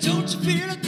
don't you feel it?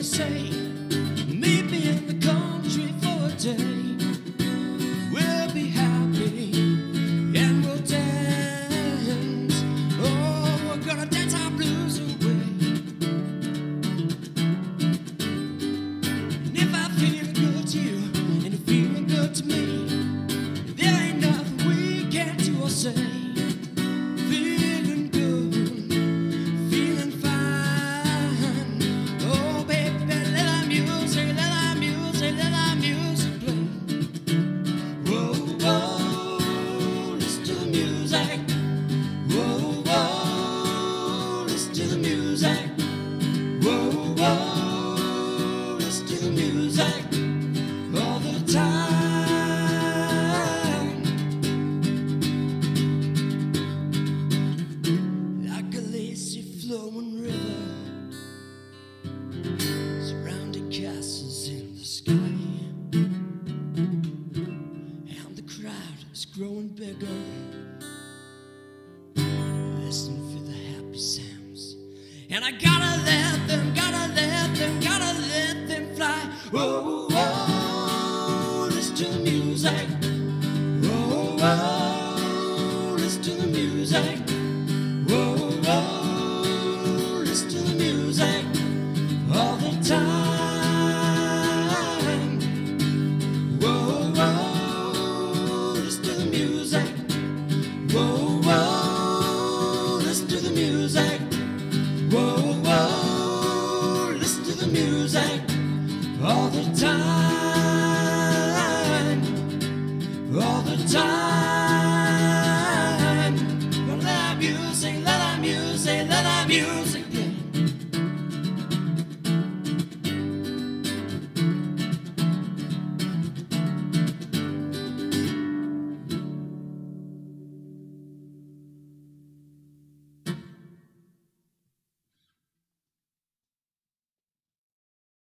to say. music. Whoa, whoa, let's do music all the time. Like a lazy flowing river, surrounded castles in the sky. And the crowd is growing bigger. And I gotta let them, gotta let them, gotta let them fly. Oh, oh, listen to music.